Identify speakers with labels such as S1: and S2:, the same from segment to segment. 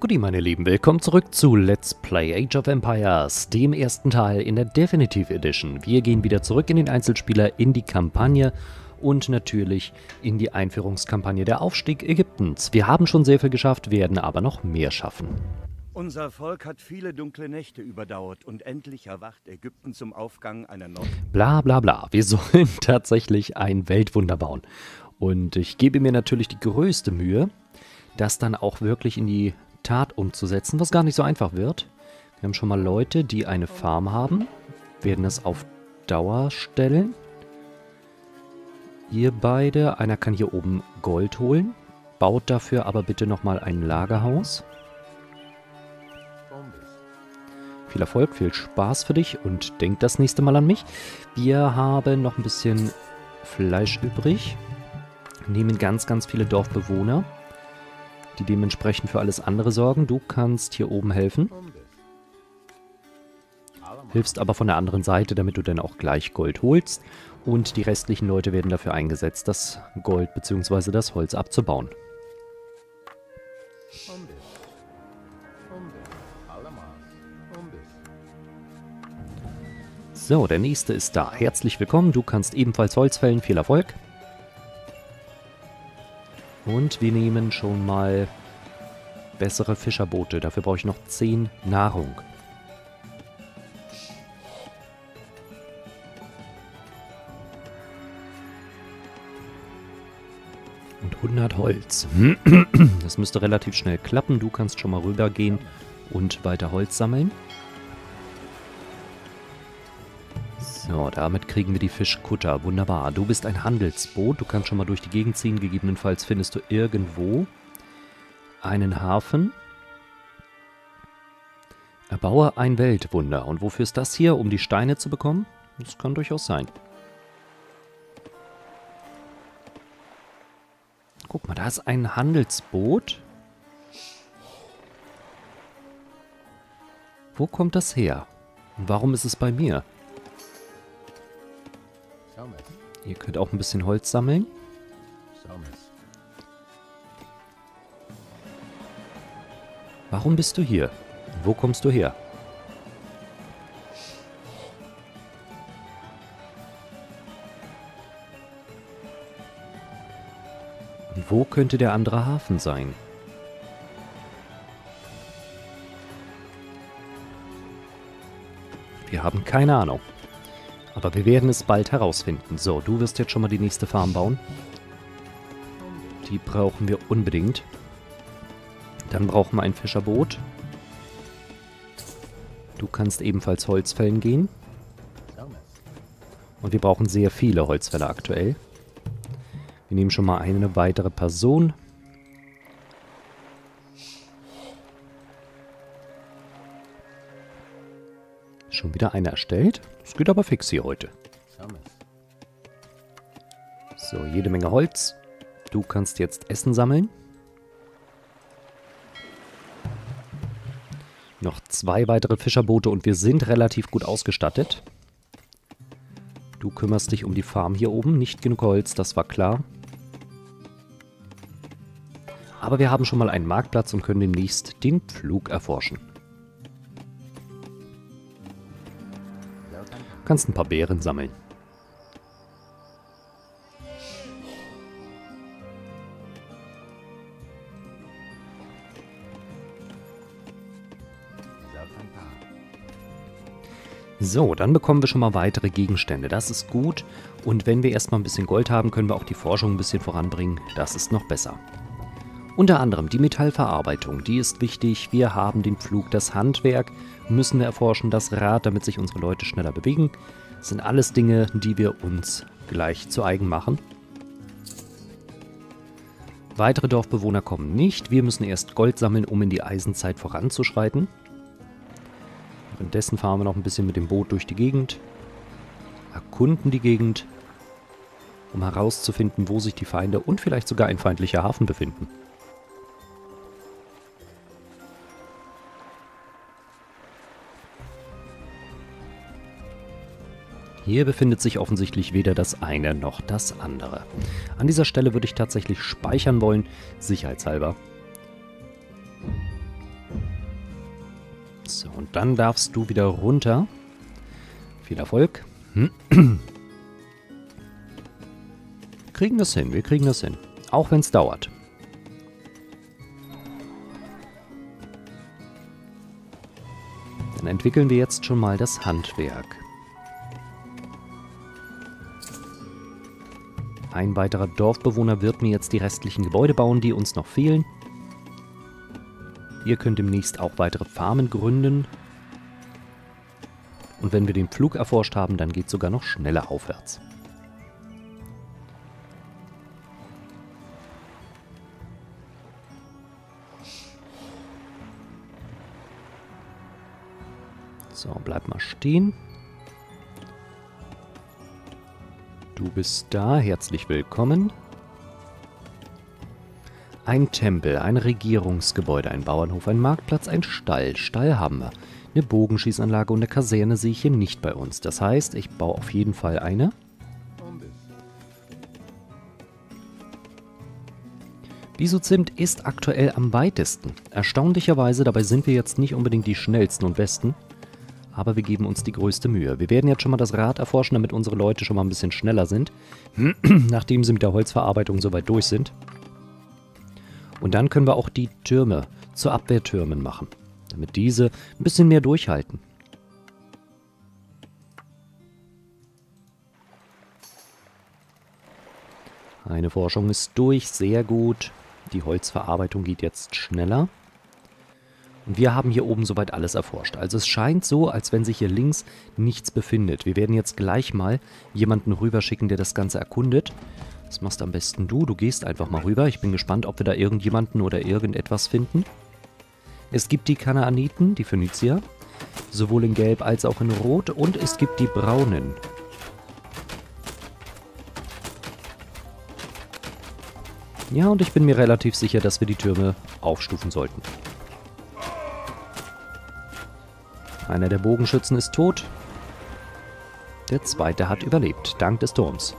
S1: Guti, meine Lieben, willkommen zurück zu Let's Play Age of Empires, dem ersten Teil in der Definitive Edition. Wir gehen wieder zurück in den Einzelspieler, in die Kampagne und natürlich in die Einführungskampagne der Aufstieg Ägyptens. Wir haben schon sehr viel geschafft, werden aber noch mehr schaffen.
S2: Unser Volk hat viele dunkle Nächte überdauert und endlich erwacht Ägypten zum Aufgang einer neuen...
S1: Bla bla bla, wir sollen tatsächlich ein Weltwunder bauen. Und ich gebe mir natürlich die größte Mühe, das dann auch wirklich in die Tat umzusetzen, was gar nicht so einfach wird. Wir haben schon mal Leute, die eine Farm haben, werden das auf Dauer stellen. Ihr beide, einer kann hier oben Gold holen, baut dafür aber bitte nochmal ein Lagerhaus. Viel Erfolg, viel Spaß für dich und denk das nächste Mal an mich. Wir haben noch ein bisschen Fleisch übrig, nehmen ganz, ganz viele Dorfbewohner die dementsprechend für alles andere sorgen. Du kannst hier oben helfen. Hilfst aber von der anderen Seite, damit du dann auch gleich Gold holst. Und die restlichen Leute werden dafür eingesetzt, das Gold bzw. das Holz abzubauen. So, der nächste ist da. Herzlich willkommen. Du kannst ebenfalls Holz fällen. Viel Erfolg. Und wir nehmen schon mal bessere Fischerboote. Dafür brauche ich noch 10 Nahrung. Und 100 Holz. Das müsste relativ schnell klappen. Du kannst schon mal rübergehen und weiter Holz sammeln. So, damit kriegen wir die Fischkutter. Wunderbar. Du bist ein Handelsboot. Du kannst schon mal durch die Gegend ziehen. Gegebenenfalls findest du irgendwo einen Hafen. Erbaue ein Weltwunder. Und wofür ist das hier? Um die Steine zu bekommen? Das kann durchaus sein. Guck mal, da ist ein Handelsboot. Wo kommt das her? Und warum ist es bei mir? Ihr könnt auch ein bisschen Holz sammeln. Warum bist du hier? Wo kommst du her? wo könnte der andere Hafen sein? Wir haben keine Ahnung. Aber wir werden es bald herausfinden. So, du wirst jetzt schon mal die nächste Farm bauen. Die brauchen wir unbedingt. Dann brauchen wir ein Fischerboot. Du kannst ebenfalls Holzfällen gehen. Und wir brauchen sehr viele Holzfäller aktuell. Wir nehmen schon mal eine weitere Person. Schon wieder eine erstellt. Es geht aber fix hier heute. So, jede Menge Holz. Du kannst jetzt Essen sammeln. Noch zwei weitere Fischerboote und wir sind relativ gut ausgestattet. Du kümmerst dich um die Farm hier oben. Nicht genug Holz, das war klar. Aber wir haben schon mal einen Marktplatz und können demnächst den Pflug erforschen. Kannst ein paar Beeren sammeln. So, dann bekommen wir schon mal weitere Gegenstände. Das ist gut. Und wenn wir erstmal ein bisschen Gold haben, können wir auch die Forschung ein bisschen voranbringen. Das ist noch besser. Unter anderem die Metallverarbeitung, die ist wichtig. Wir haben den Pflug, das Handwerk, müssen wir erforschen, das Rad, damit sich unsere Leute schneller bewegen. Das sind alles Dinge, die wir uns gleich zu eigen machen. Weitere Dorfbewohner kommen nicht. Wir müssen erst Gold sammeln, um in die Eisenzeit voranzuschreiten. Währenddessen fahren wir noch ein bisschen mit dem Boot durch die Gegend, erkunden die Gegend, um herauszufinden, wo sich die Feinde und vielleicht sogar ein feindlicher Hafen befinden. Hier befindet sich offensichtlich weder das eine noch das andere. An dieser Stelle würde ich tatsächlich speichern wollen, sicherheitshalber. So, und dann darfst du wieder runter. Viel Erfolg. kriegen das hin, wir kriegen das hin. Auch wenn es dauert. Dann entwickeln wir jetzt schon mal das Handwerk. Ein weiterer Dorfbewohner wird mir jetzt die restlichen Gebäude bauen, die uns noch fehlen. Ihr könnt demnächst auch weitere Farmen gründen. Und wenn wir den Flug erforscht haben, dann geht es sogar noch schneller aufwärts. So, bleib mal stehen. Bist da, herzlich willkommen. Ein Tempel, ein Regierungsgebäude, ein Bauernhof, ein Marktplatz, ein Stall. Stall haben wir. Eine Bogenschießanlage und eine Kaserne sehe ich hier nicht bei uns. Das heißt, ich baue auf jeden Fall eine. Bisozimt ist aktuell am weitesten. Erstaunlicherweise, dabei sind wir jetzt nicht unbedingt die schnellsten und besten aber wir geben uns die größte Mühe. Wir werden jetzt schon mal das Rad erforschen, damit unsere Leute schon mal ein bisschen schneller sind, nachdem sie mit der Holzverarbeitung soweit durch sind. Und dann können wir auch die Türme zu Abwehrtürmen machen, damit diese ein bisschen mehr durchhalten. Eine Forschung ist durch, sehr gut. Die Holzverarbeitung geht jetzt schneller. Und wir haben hier oben soweit alles erforscht. Also es scheint so, als wenn sich hier links nichts befindet. Wir werden jetzt gleich mal jemanden rüberschicken, der das Ganze erkundet. Das machst am besten du. Du gehst einfach mal rüber. Ich bin gespannt, ob wir da irgendjemanden oder irgendetwas finden. Es gibt die Kanaaniten, die Phönizier, sowohl in Gelb als auch in Rot. Und es gibt die Braunen. Ja, und ich bin mir relativ sicher, dass wir die Türme aufstufen sollten. Einer der Bogenschützen ist tot. Der zweite hat überlebt, dank des Turms.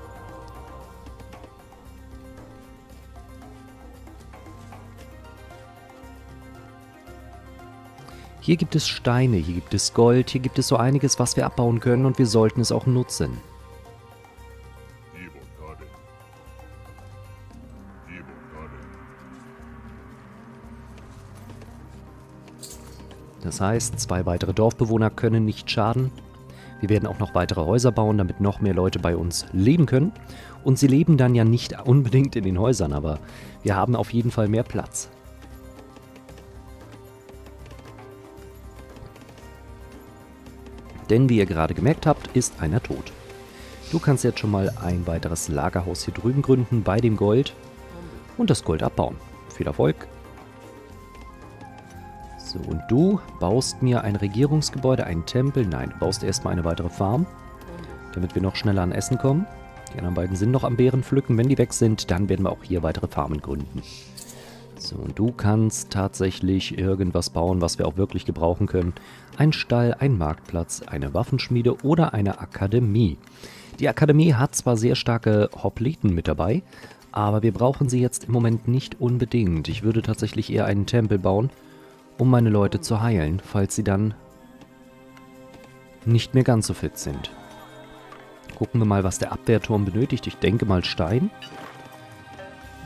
S1: Hier gibt es Steine, hier gibt es Gold, hier gibt es so einiges, was wir abbauen können und wir sollten es auch nutzen. Das heißt, zwei weitere Dorfbewohner können nicht schaden. Wir werden auch noch weitere Häuser bauen, damit noch mehr Leute bei uns leben können. Und sie leben dann ja nicht unbedingt in den Häusern, aber wir haben auf jeden Fall mehr Platz. Denn wie ihr gerade gemerkt habt, ist einer tot. Du kannst jetzt schon mal ein weiteres Lagerhaus hier drüben gründen bei dem Gold und das Gold abbauen. Viel Erfolg! So, und du baust mir ein Regierungsgebäude, einen Tempel. Nein, du baust erstmal eine weitere Farm, damit wir noch schneller an Essen kommen. Die anderen beiden sind noch am Beeren pflücken. Wenn die weg sind, dann werden wir auch hier weitere Farmen gründen. So, und du kannst tatsächlich irgendwas bauen, was wir auch wirklich gebrauchen können. Ein Stall, ein Marktplatz, eine Waffenschmiede oder eine Akademie. Die Akademie hat zwar sehr starke Hopliten mit dabei, aber wir brauchen sie jetzt im Moment nicht unbedingt. Ich würde tatsächlich eher einen Tempel bauen um meine Leute zu heilen, falls sie dann nicht mehr ganz so fit sind. Gucken wir mal, was der Abwehrturm benötigt. Ich denke mal Stein.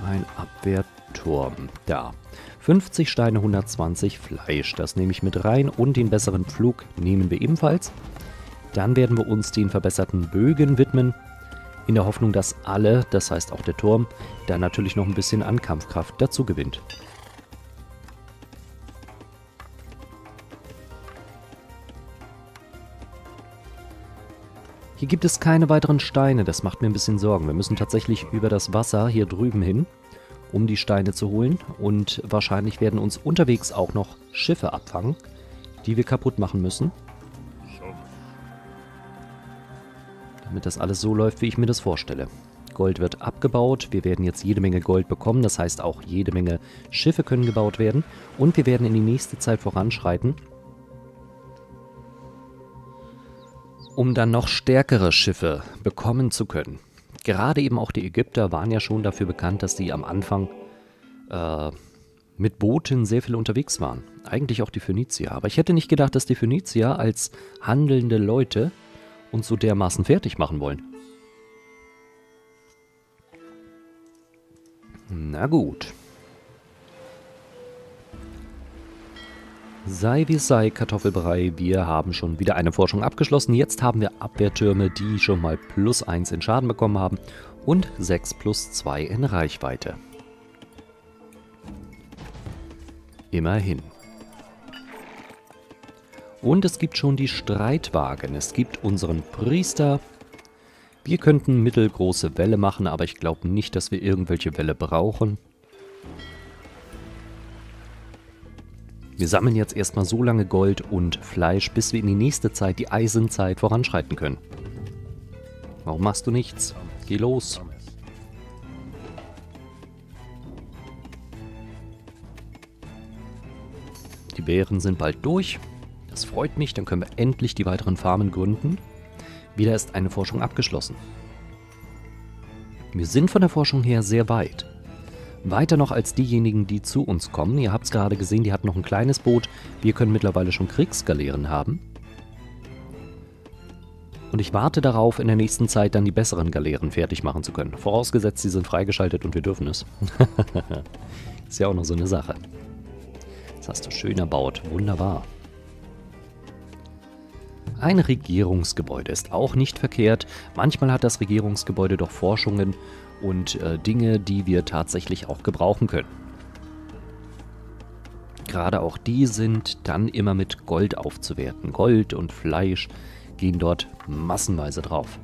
S1: Ein Abwehrturm. Da. 50 Steine, 120 Fleisch. Das nehme ich mit rein. Und den besseren Pflug nehmen wir ebenfalls. Dann werden wir uns den verbesserten Bögen widmen. In der Hoffnung, dass alle, das heißt auch der Turm, dann natürlich noch ein bisschen an Kampfkraft dazu gewinnt. Hier gibt es keine weiteren Steine, das macht mir ein bisschen Sorgen. Wir müssen tatsächlich über das Wasser hier drüben hin, um die Steine zu holen. Und wahrscheinlich werden uns unterwegs auch noch Schiffe abfangen, die wir kaputt machen müssen. Damit das alles so läuft, wie ich mir das vorstelle. Gold wird abgebaut, wir werden jetzt jede Menge Gold bekommen, das heißt auch jede Menge Schiffe können gebaut werden. Und wir werden in die nächste Zeit voranschreiten um dann noch stärkere Schiffe bekommen zu können. Gerade eben auch die Ägypter waren ja schon dafür bekannt, dass sie am Anfang äh, mit Booten sehr viel unterwegs waren. Eigentlich auch die Phönizier. Aber ich hätte nicht gedacht, dass die Phönizier als handelnde Leute uns so dermaßen fertig machen wollen. Na gut. Sei wie es sei, Kartoffelbrei, wir haben schon wieder eine Forschung abgeschlossen. Jetzt haben wir Abwehrtürme, die schon mal plus 1 in Schaden bekommen haben und 6 plus 2 in Reichweite. Immerhin. Und es gibt schon die Streitwagen. Es gibt unseren Priester. Wir könnten mittelgroße Wälle machen, aber ich glaube nicht, dass wir irgendwelche Wälle brauchen. Wir sammeln jetzt erstmal so lange Gold und Fleisch, bis wir in die nächste Zeit, die Eisenzeit, voranschreiten können. Warum machst du nichts? Geh los. Die Bären sind bald durch. Das freut mich, dann können wir endlich die weiteren Farmen gründen. Wieder ist eine Forschung abgeschlossen. Wir sind von der Forschung her sehr weit. Weiter noch als diejenigen, die zu uns kommen. Ihr habt es gerade gesehen, die hat noch ein kleines Boot. Wir können mittlerweile schon Kriegsgaleeren haben. Und ich warte darauf, in der nächsten Zeit dann die besseren Galeeren fertig machen zu können. Vorausgesetzt, sie sind freigeschaltet und wir dürfen es. Ist ja auch noch so eine Sache. Das hast du schön erbaut. Wunderbar. Ein Regierungsgebäude ist auch nicht verkehrt. Manchmal hat das Regierungsgebäude doch Forschungen und äh, Dinge, die wir tatsächlich auch gebrauchen können. Gerade auch die sind dann immer mit Gold aufzuwerten. Gold und Fleisch gehen dort massenweise drauf.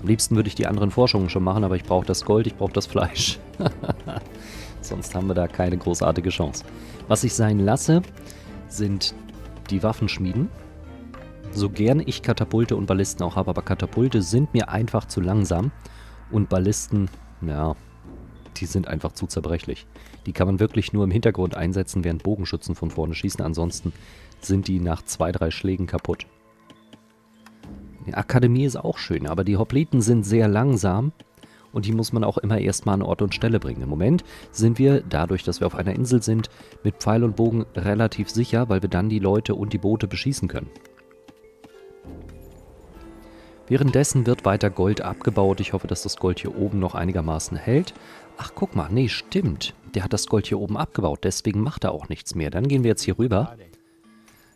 S1: Am liebsten würde ich die anderen Forschungen schon machen, aber ich brauche das Gold, ich brauche das Fleisch. Sonst haben wir da keine großartige Chance. Was ich sein lasse, sind die Waffenschmieden. So gern ich Katapulte und Ballisten auch habe, aber Katapulte sind mir einfach zu langsam. Und Ballisten, ja, die sind einfach zu zerbrechlich. Die kann man wirklich nur im Hintergrund einsetzen, während Bogenschützen von vorne schießen. Ansonsten sind die nach zwei, drei Schlägen kaputt. Die Akademie ist auch schön, aber die Hopliten sind sehr langsam und die muss man auch immer erstmal an Ort und Stelle bringen. Im Moment sind wir, dadurch, dass wir auf einer Insel sind, mit Pfeil und Bogen relativ sicher, weil wir dann die Leute und die Boote beschießen können. Währenddessen wird weiter Gold abgebaut. Ich hoffe, dass das Gold hier oben noch einigermaßen hält. Ach, guck mal, nee, stimmt. Der hat das Gold hier oben abgebaut, deswegen macht er auch nichts mehr. Dann gehen wir jetzt hier rüber,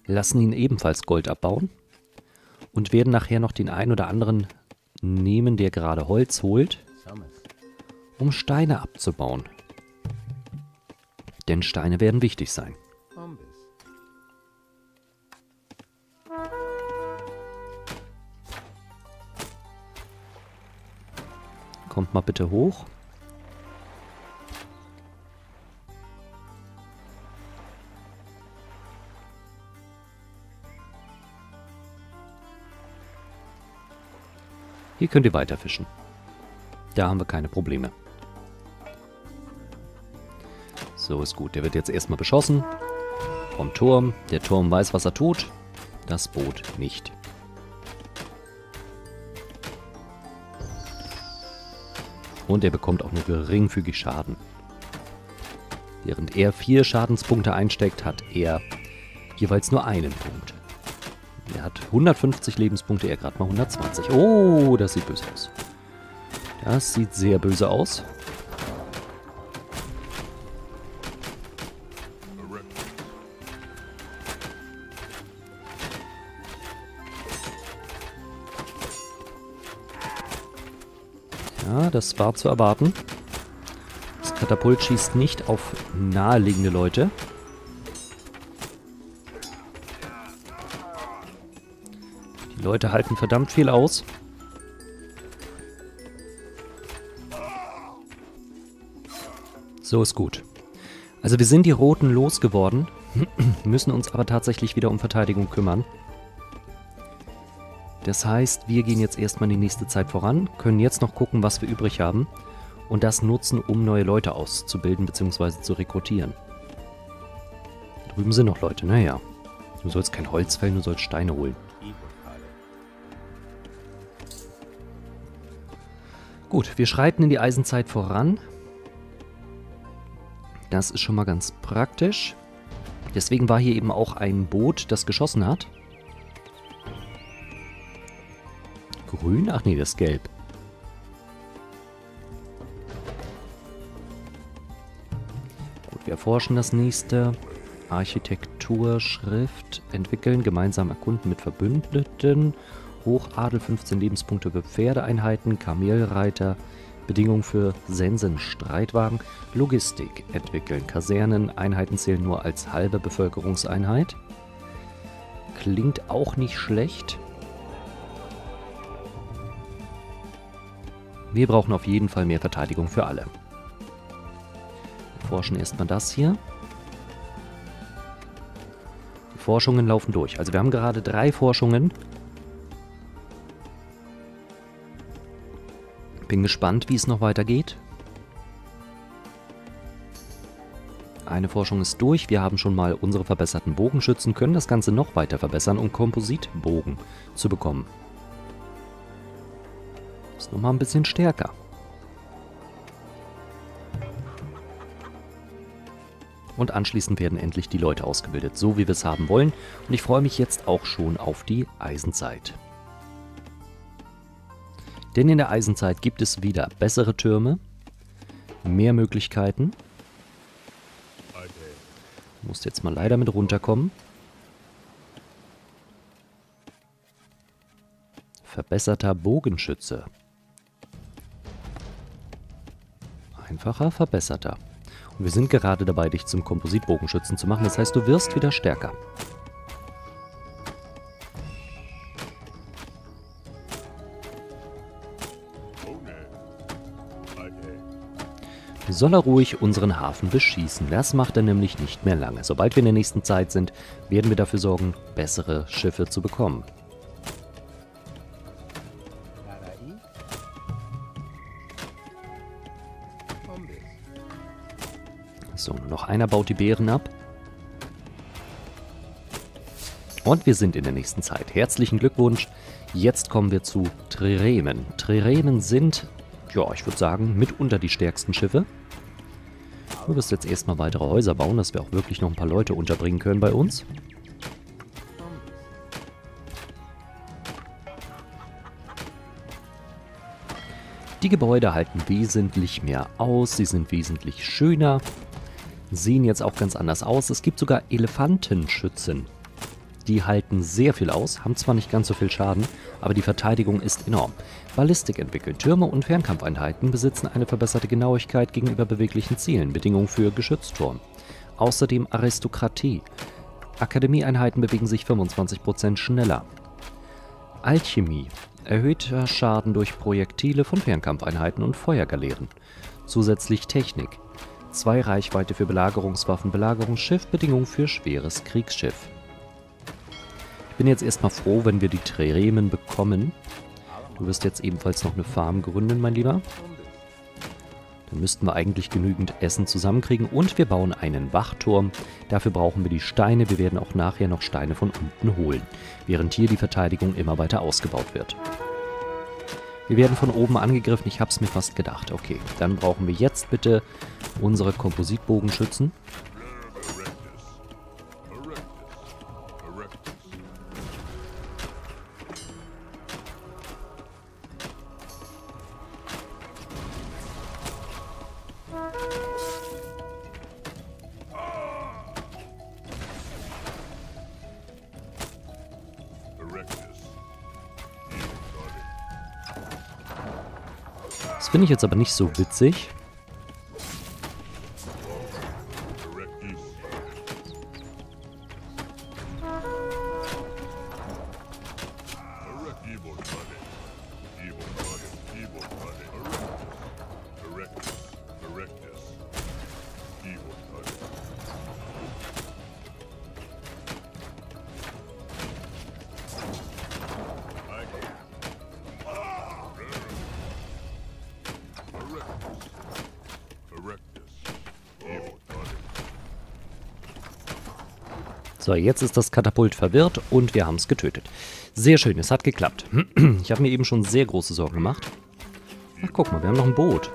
S1: lassen ihn ebenfalls Gold abbauen und werden nachher noch den einen oder anderen nehmen, der gerade Holz holt, um Steine abzubauen. Denn Steine werden wichtig sein. Kommt mal bitte hoch. Hier könnt ihr weiter fischen. Da haben wir keine Probleme. So ist gut. Der wird jetzt erstmal beschossen. Vom Turm. Der Turm weiß, was er tut. Das Boot nicht. Und er bekommt auch nur geringfügig Schaden. Während er vier Schadenspunkte einsteckt, hat er jeweils nur einen Punkt. Er hat 150 Lebenspunkte, er gerade mal 120. Oh, das sieht böse aus. Das sieht sehr böse aus. Das war zu erwarten. Das Katapult schießt nicht auf naheliegende Leute. Die Leute halten verdammt viel aus. So ist gut. Also wir sind die Roten losgeworden, müssen uns aber tatsächlich wieder um Verteidigung kümmern. Das heißt, wir gehen jetzt erstmal in die nächste Zeit voran, können jetzt noch gucken, was wir übrig haben und das nutzen, um neue Leute auszubilden bzw. zu rekrutieren. Drüben sind noch Leute, naja. Du sollst kein Holz fällen, du sollst Steine holen. Gut, wir schreiten in die Eisenzeit voran. Das ist schon mal ganz praktisch. Deswegen war hier eben auch ein Boot, das geschossen hat. Grün? Ach nee, das ist gelb. Gut, wir erforschen das nächste. Architektur, Schrift, entwickeln, gemeinsam erkunden mit Verbündeten. Hochadel 15 Lebenspunkte für Pferdeeinheiten, Kamelreiter, Bedingungen für Sensen, Streitwagen, Logistik entwickeln. Kasernen, Einheiten zählen nur als halbe Bevölkerungseinheit. Klingt auch nicht schlecht. Wir brauchen auf jeden Fall mehr Verteidigung für alle. Wir forschen erstmal das hier. Die Forschungen laufen durch. Also wir haben gerade drei Forschungen Bin gespannt, wie es noch weitergeht. Eine Forschung ist durch. Wir haben schon mal unsere verbesserten Bogenschützen, können das Ganze noch weiter verbessern, um Kompositbogen zu bekommen. Ist nochmal ein bisschen stärker. Und anschließend werden endlich die Leute ausgebildet, so wie wir es haben wollen. Und ich freue mich jetzt auch schon auf die Eisenzeit. Denn in der Eisenzeit gibt es wieder bessere Türme, mehr Möglichkeiten. Muss jetzt mal leider mit runterkommen. Verbesserter Bogenschütze. Einfacher, verbesserter. Und wir sind gerade dabei, dich zum Kompositbogenschützen zu machen. Das heißt, du wirst wieder stärker. soll er ruhig unseren Hafen beschießen. Das macht er nämlich nicht mehr lange. Sobald wir in der nächsten Zeit sind, werden wir dafür sorgen, bessere Schiffe zu bekommen. So, nur noch einer baut die Beeren ab. Und wir sind in der nächsten Zeit. Herzlichen Glückwunsch. Jetzt kommen wir zu Triremen. Triremen sind, ja, ich würde sagen, mitunter die stärksten Schiffe. Du wirst jetzt erstmal weitere Häuser bauen, dass wir auch wirklich noch ein paar Leute unterbringen können bei uns. Die Gebäude halten wesentlich mehr aus, sie sind wesentlich schöner, sehen jetzt auch ganz anders aus. Es gibt sogar Elefantenschützen. Die halten sehr viel aus, haben zwar nicht ganz so viel Schaden, aber die Verteidigung ist enorm. Ballistik entwickelt. Türme und Fernkampfeinheiten besitzen eine verbesserte Genauigkeit gegenüber beweglichen Zielen, Bedingung für Geschützturm. Außerdem Aristokratie. Akademieeinheiten bewegen sich 25% schneller. Alchemie. Erhöhter Schaden durch Projektile von Fernkampfeinheiten und Feuergaleeren. Zusätzlich Technik. Zwei Reichweite für Belagerungswaffen, Belagerungsschiff, Bedingung für schweres Kriegsschiff. Ich bin jetzt erstmal froh, wenn wir die Triremen bekommen. Du wirst jetzt ebenfalls noch eine Farm gründen, mein Lieber. Dann müssten wir eigentlich genügend Essen zusammenkriegen. Und wir bauen einen Wachturm. Dafür brauchen wir die Steine. Wir werden auch nachher noch Steine von unten holen. Während hier die Verteidigung immer weiter ausgebaut wird. Wir werden von oben angegriffen. Ich habe es mir fast gedacht. Okay, dann brauchen wir jetzt bitte unsere Kompositbogenschützen. Finde ich jetzt aber nicht so witzig. So, jetzt ist das Katapult verwirrt und wir haben es getötet. Sehr schön, es hat geklappt. Ich habe mir eben schon sehr große Sorgen gemacht. Ach, guck mal, wir haben noch ein Boot.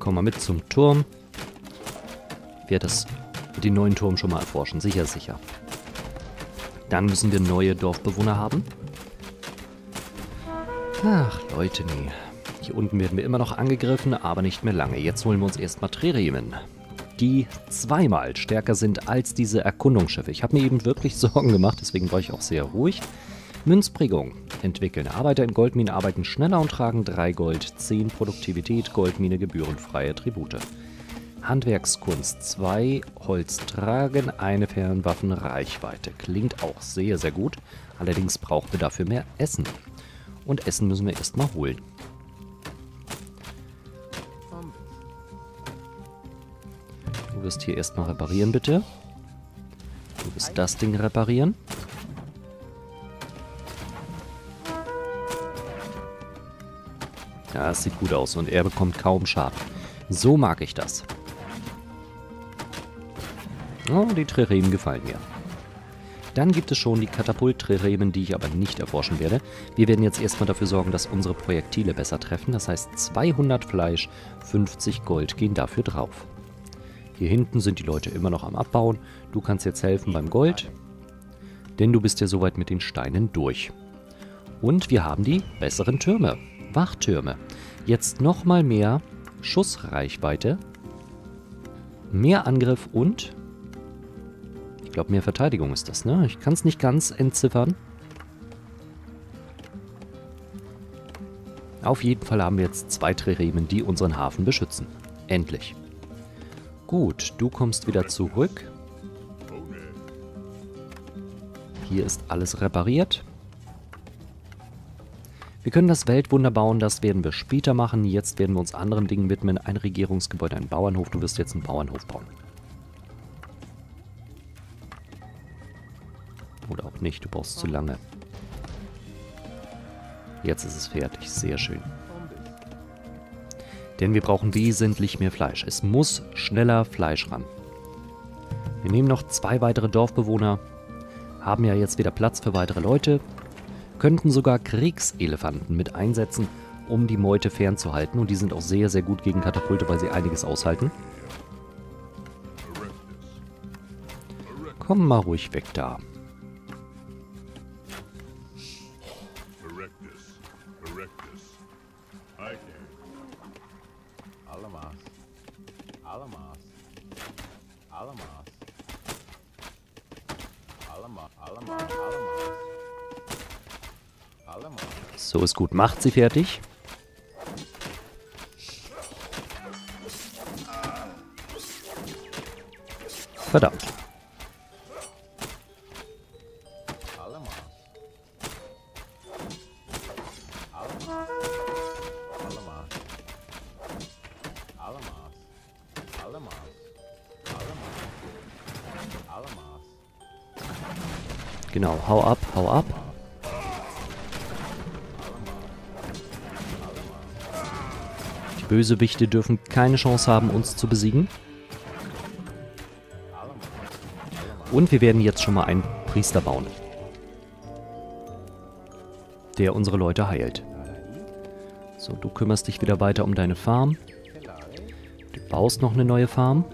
S1: Komm mal mit zum Turm. Wer das, den neuen Turm schon mal erforschen? Sicher, sicher. Dann müssen wir neue Dorfbewohner haben. Ach, Leute, nee. Hier unten werden wir immer noch angegriffen, aber nicht mehr lange. Jetzt holen wir uns erstmal Triremen, die zweimal stärker sind als diese Erkundungsschiffe. Ich habe mir eben wirklich Sorgen gemacht, deswegen war ich auch sehr ruhig. Münzprägung. Entwickeln. Arbeiter in Goldminen arbeiten schneller und tragen 3 Gold, 10 Produktivität, Goldmine gebührenfreie Tribute. Handwerkskunst 2, Holz tragen, eine Fernwaffenreichweite. Klingt auch sehr, sehr gut. Allerdings brauchen wir dafür mehr Essen. Und Essen müssen wir erstmal holen. Du wirst hier erstmal reparieren, bitte. Du wirst das Ding reparieren. Ja, es sieht gut aus und er bekommt kaum Schaden. So mag ich das. Oh, die Triremen gefallen mir. Dann gibt es schon die Katapult-Triremen, die ich aber nicht erforschen werde. Wir werden jetzt erstmal dafür sorgen, dass unsere Projektile besser treffen. Das heißt 200 Fleisch, 50 Gold gehen dafür drauf. Hier hinten sind die Leute immer noch am Abbauen. Du kannst jetzt helfen beim Gold, denn du bist ja soweit mit den Steinen durch. Und wir haben die besseren Türme, Wachtürme. Jetzt nochmal mehr Schussreichweite, mehr Angriff und... Ich glaube, mehr Verteidigung ist das, ne? Ich kann es nicht ganz entziffern. Auf jeden Fall haben wir jetzt zwei Triremen, die unseren Hafen beschützen. Endlich. Gut, du kommst wieder zurück. Hier ist alles repariert. Wir können das Weltwunder bauen, das werden wir später machen. Jetzt werden wir uns anderen Dingen widmen. Ein Regierungsgebäude, ein Bauernhof. Du wirst jetzt einen Bauernhof bauen. Auch nicht, du brauchst zu lange. Jetzt ist es fertig, sehr schön. Denn wir brauchen wesentlich mehr Fleisch. Es muss schneller Fleisch ran. Wir nehmen noch zwei weitere Dorfbewohner. Haben ja jetzt wieder Platz für weitere Leute. Könnten sogar Kriegselefanten mit einsetzen, um die Meute fernzuhalten. Und die sind auch sehr, sehr gut gegen Katapulte, weil sie einiges aushalten. Komm mal ruhig weg da. Gut. Macht sie fertig. Verdammt. Genau, hau ab, hau ab. Bösewichte dürfen keine Chance haben, uns zu besiegen. Und wir werden jetzt schon mal einen Priester bauen. Der unsere Leute heilt. So, du kümmerst dich wieder weiter um deine Farm. Du baust noch eine neue Farm.